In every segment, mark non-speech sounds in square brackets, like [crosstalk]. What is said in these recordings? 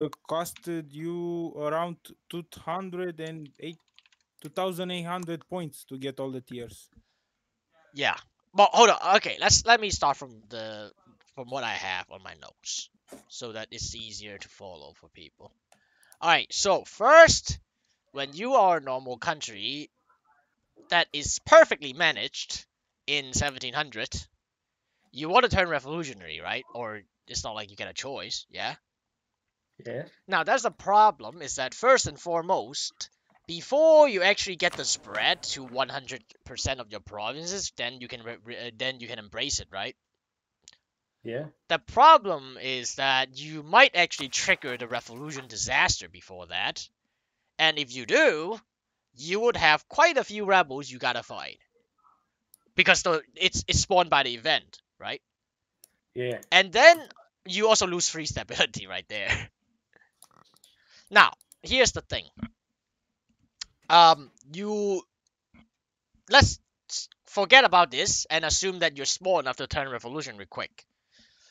uh, costed you around 208 2800 points to get all the tiers. Yeah. But hold on. Okay, let's let me start from the from what I have on my notes so that it's easier to follow for people. All right. So first, when you are a normal country that is perfectly managed in 1700, you want to turn revolutionary, right? Or it's not like you get a choice, yeah? Yeah. Now, that's the problem is that first and foremost, before you actually get the spread to 100% of your provinces, then you can uh, then you can embrace it, right? Yeah. The problem is that you might actually trigger the revolution disaster before that. And if you do, you would have quite a few rebels you gotta fight. Because the it's it's spawned by the event, right? Yeah. And then you also lose free stability [laughs] right there. Now, here's the thing. Um, you let's forget about this and assume that you're small enough to turn revolutionary quick.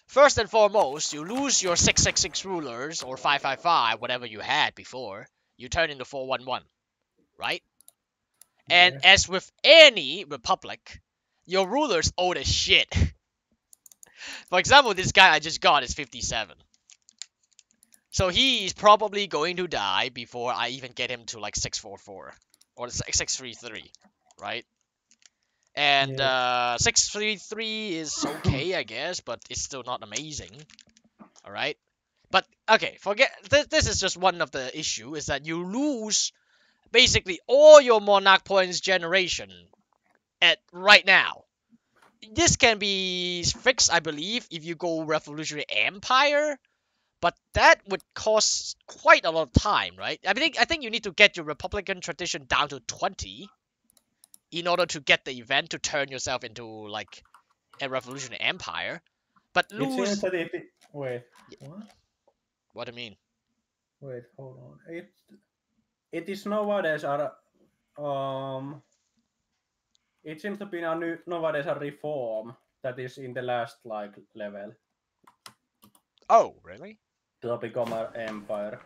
First and foremost, you lose your 666 rulers or 555, whatever you had before. You turn into 411, right? And Yeah. as with any republic, your rulers owe the shit. [laughs] For example, this guy I just got is 57. So he's probably going to die before I even get him to like 644 or 633, right? And Yeah. uh 633 is okay, I guess, but it's still not amazing. All right? But okay, forget th- this is just one of the issue is that you lose basically all your monarch points generation at right now. This can be fixed, I believe, if you go revolutionary empire, but that would cost quite a lot of time, right? I think I think you need to get your republican tradition down to 20 in order to get the event to turn yourself into like a revolutionary empire. But lose it... Wait. What? what do you mean? Wait, hold on. It it is nowadays a um it seems to be a new nowadays a reform that is in the last like level Oh, really? To become an empire.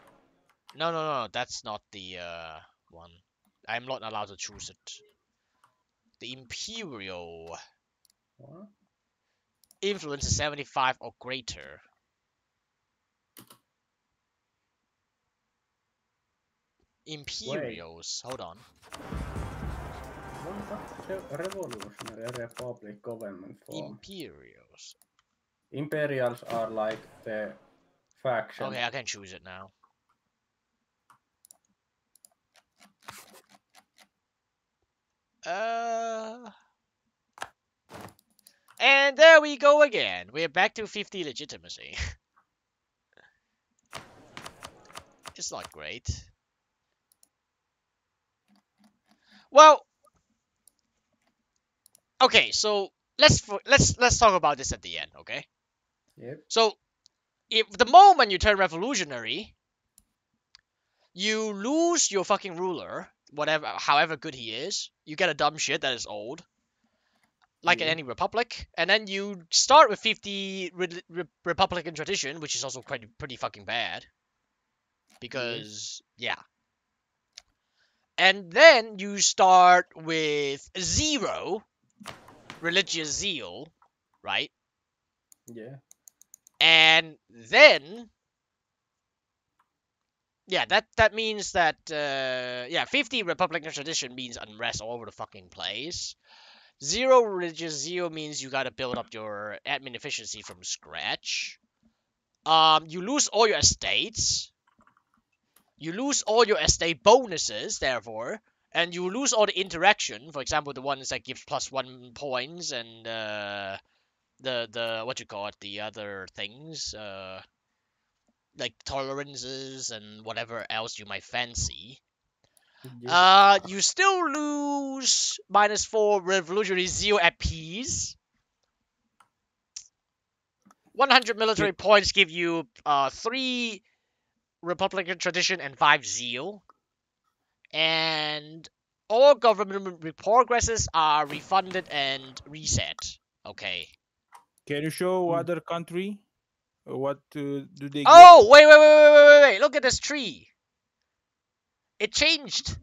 No, no, no, that's not the uh one. I'm not allowed to choose it. The imperial What? influence is 75 or greater. Imperials. Hold on. What the the revolutionary republic government form? Imperials. Imperials are like the faction. Okay, I can choose it now. Uh. And there we go again. We're back to 50 legitimacy. [laughs] it's not great. Well, okay, so let's let's let's talk about this at the end, okay? Yep. So, if the moment you turn revolutionary, you lose your fucking ruler, whatever, however good he is. You get a dumb shit that is old, like in mm-hmm. any republic, and then you start with 50 re- re- republican tradition, which is also quite pretty fucking bad, mm-hmm. because yeah. And then you start with zero religious zeal, right? Yeah. And then yeah that that means that uh, yeah 50 republican tradition means unrest all over the fucking place. Zero religious zeal means you gotta build up your admin efficiency from scratch. Um you lose all your estates. You lose all your estate bonuses therefore and you lose all the interaction for example the ones that give plus one points and uh the the what you call it the other things uh like tolerances and whatever else you might fancy. Yeah. uh you still lose minus four revolutionary zeal at peace. 100 military points give you uh three republican tradition and five zeal. And all government progresses are refunded and reset. Okay Can you show Hmm. other country? Uh, What uh, do they? Oh, wait, wait, wait, wait, wait, wait, wait. Look at this tree. It changed.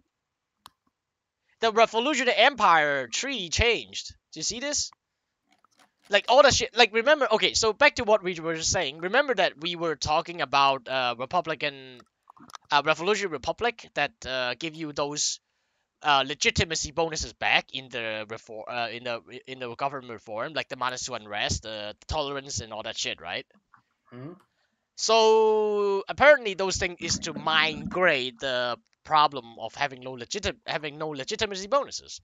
The Revolutionary Empire tree changed. Do you see this? Like all the shit. Like remember? Okay, so back to what we were saying. Remember that we were talking about uh, Republican, uh, Revolutionary Republic that uh, give you those uh, legitimacy bonuses back in the reform, uh, in the in the government reform, like the minus two unrest, the tolerance, and all that shit, right? Hmm? So apparently those things is to migrate the problem of having no legit having no legitimacy bonuses.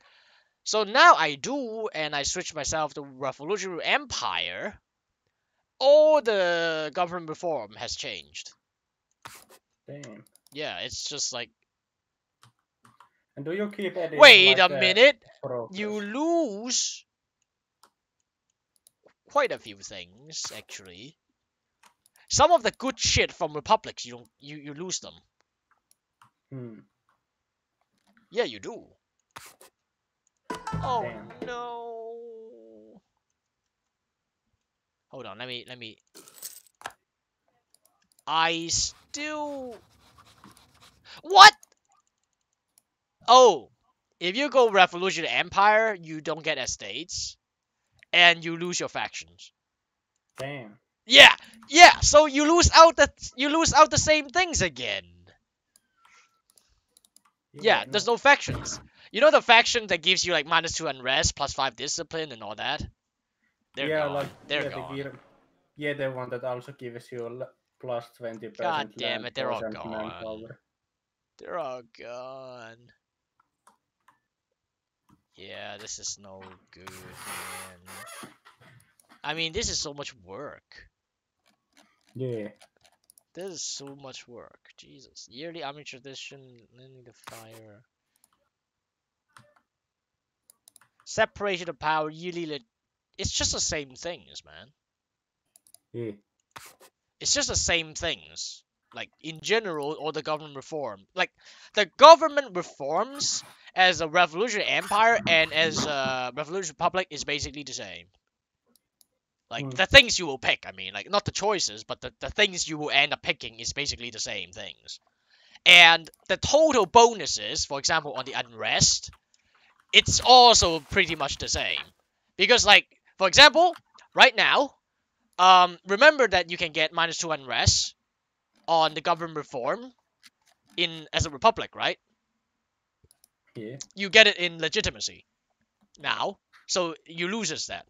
So now I do, and I switch myself to Revolutionary Empire. All the government reform has changed. Damn. Yeah, it's just like And do you keep editing? wait like, a uh, minute, progress? you lose quite a few things actually. Some of the good shit from republics, you don't you, you lose them. Hmm. Yeah, you do. Oh Damn. no. Hold on, let me let me I still What? Oh, if you go Revolutionary Empire, you don't get estates and you lose your factions. Damn. Yeah, yeah, so you lose out the you lose out the same things again. Yeah, there's no factions. You know the faction that gives you like minus two unrest, plus five discipline, and all that. They're yeah, gone. like They're yeah, gone. Yeah, the one that also gives you plus twenty percent. God damn it, they're all gone. They're all gone. Yeah, this is no good, man. I mean, this is so much work. Yeah. This is so much work. Jesus. Yearly army tradition, learning the fire. Separation of power, yearly. It's just the same things, man. Yeah. it's just the same things. Like in general, or the government reform. Like the government reforms as a revolutionary empire and as a revolutionary republic is basically the same. Like Hmm. the things you will pick, I mean, like not the choices, but the, the things you will end up picking is basically the same things. And the total bonuses, for example, on the unrest, it's also pretty much the same. Because like, for example, right now, um, remember that you can get minus two unrest on the government reform in as a republic, right? Yeah. You get it in legitimacy now, so you loses that.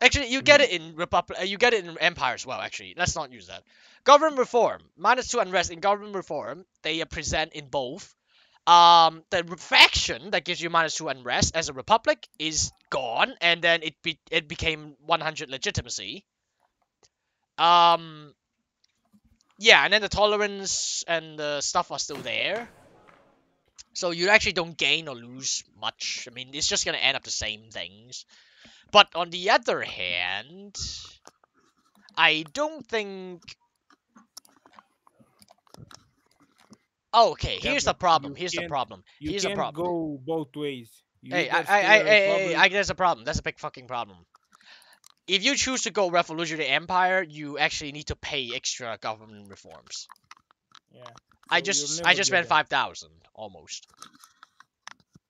Actually, you get it in republic. Uh, you get it in empire as well. Actually, let's not use that. Government reform minus two unrest in government reform. They uh, present in both. Um, the faction that gives you minus two unrest as a republic is gone, and then it be it became 100 legitimacy. Um, yeah, and then the tolerance and the stuff are still there. So you actually don't gain or lose much. I mean, it's just gonna end up the same things. But on the other hand, I don't think. Oh, okay, here's the problem. Here's the problem. Here's the problem. go both ways. You Hey, I, I, stay I, a I, I, republic- I, there's a problem. That's a big fucking problem. If you choose to go Revolutionary Empire, you actually need to pay extra government reforms. yeah. I just, I just spent that. five thousand almost.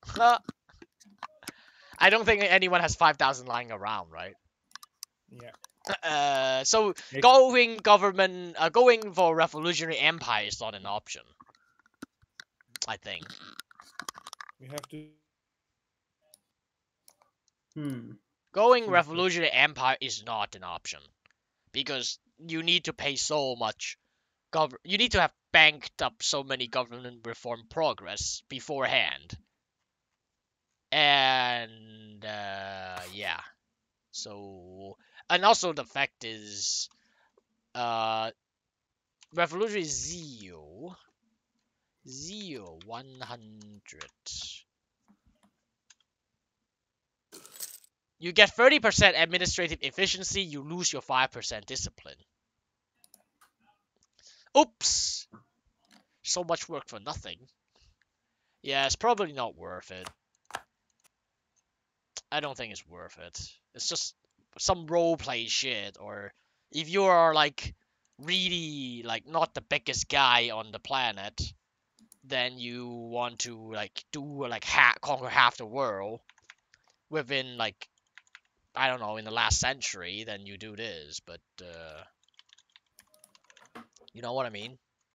Huh. I don't think anyone has five thousand lying around, right? Yeah. Uh, so Ex- going government, uh, going for Revolutionary Empire is not an option. I think. You have to. Hmm. Going. Revolutionary Empire is not an option because you need to pay so much. Gov- you need to have banked up so many government reform progress beforehand. And uh, yeah, so and also the fact is, uh, Revolutionary Zeal, Zeal one hundred. You get 30% administrative efficiency, you lose your 5% discipline. Oops! So much work for nothing. Yeah, it's probably not worth it. I don't think it's worth it. It's just some roleplay shit or if you are like really like not the biggest guy on the planet, then you want to like do like ha- conquer half the world within like I don't know in the last century, then you do this. But uh, you know what I mean?